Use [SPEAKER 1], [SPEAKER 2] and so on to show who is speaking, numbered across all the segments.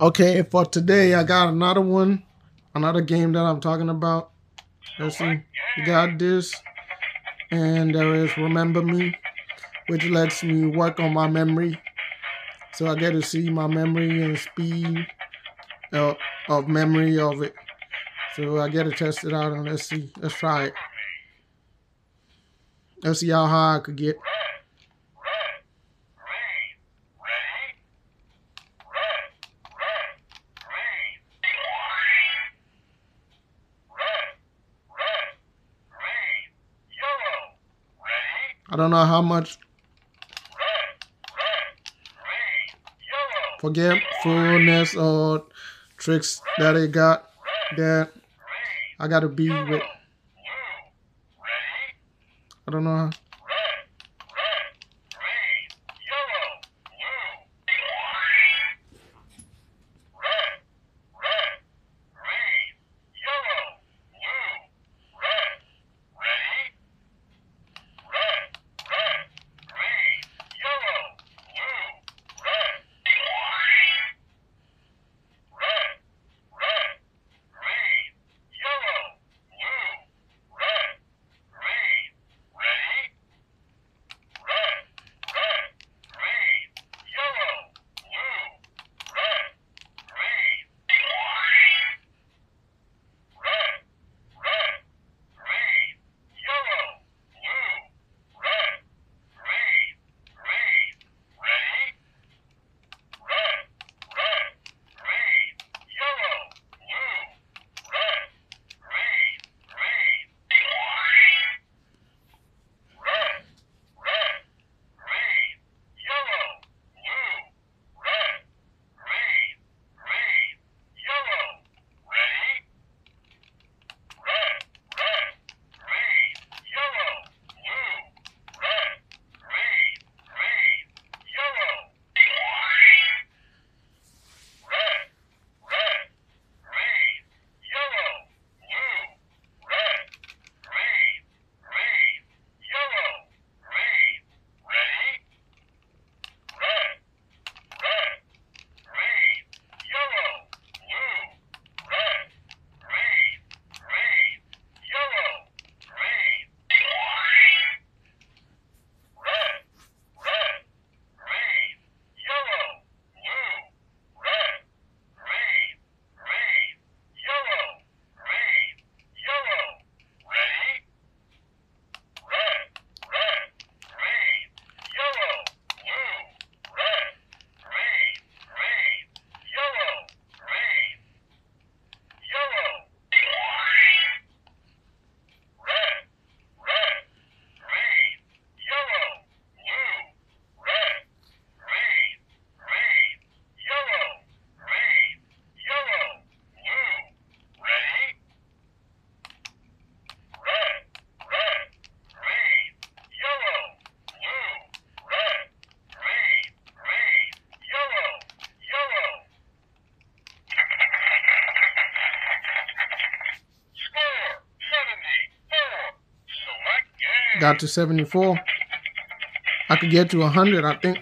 [SPEAKER 1] Okay, for today, I got another one, another game that I'm talking about. Let's see. We got this, and there is Remember Me, which lets me work on my memory. So I get to see my memory and speed of, of memory of it. So I get to test it out and let's see. Let's try it. Let's see how high I could get. I don't know how much forgetfulness or tricks that it got that I gotta be with. I don't know. Got to 74. I could get to 100, I think.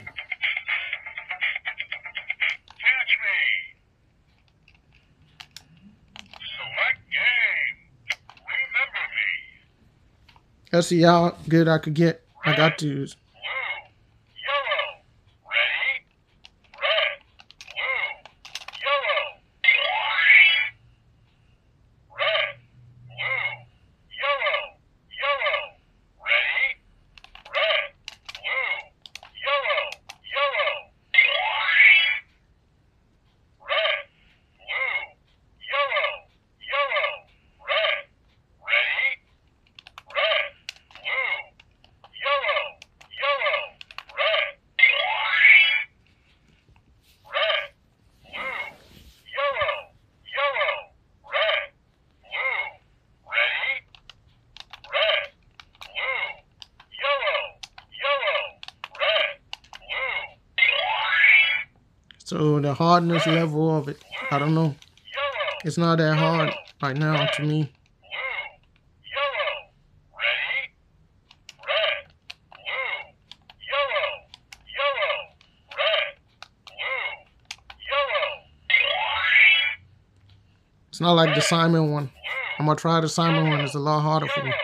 [SPEAKER 1] Let's see how good I could get. I got to So the hardness level of it, I don't know. It's not that hard right now to me. It's not like the Simon one. I'm gonna try the Simon one. It's a lot harder for me.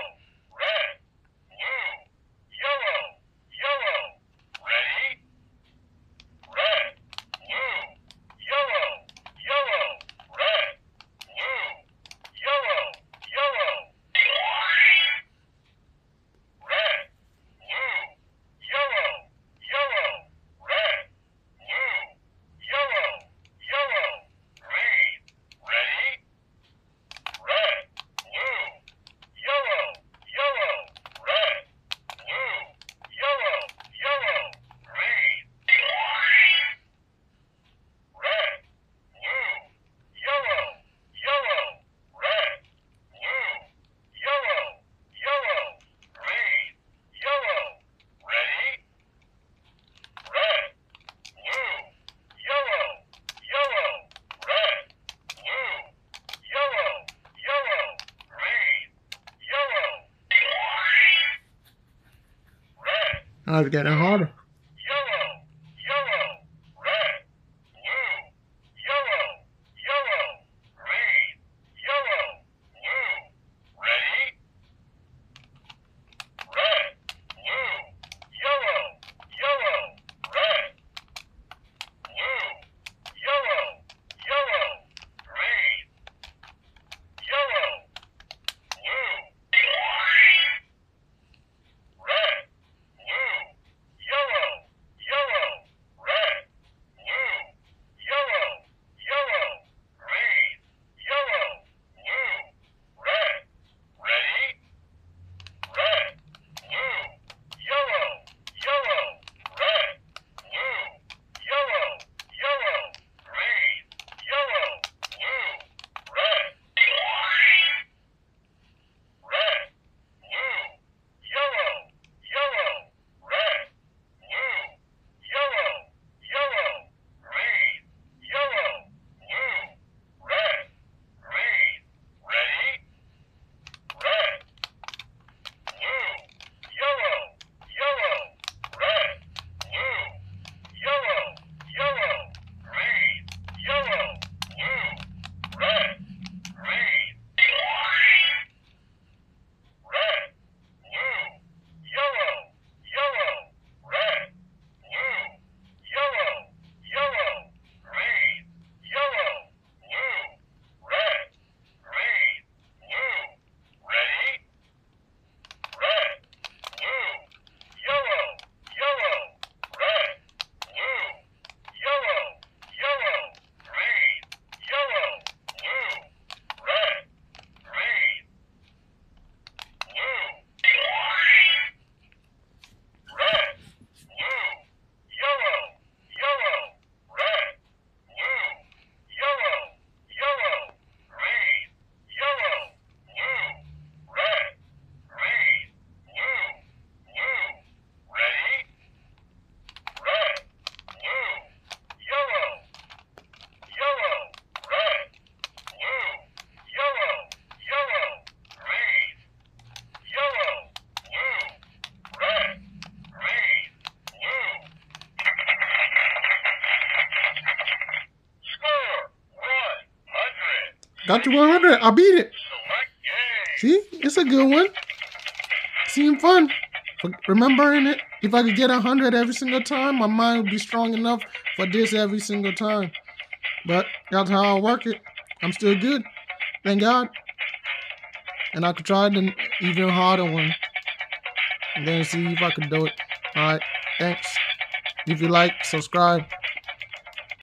[SPEAKER 1] I was getting harder. Got you 100. I beat it. See? It's a good one. Seemed fun. Remembering it, if I could get 100 every single time, my mind would be strong enough for this every single time. But that's how I work it. I'm still good. Thank God. And I could try the even harder one. And then see if I can do it. Alright. Thanks. If you like, subscribe.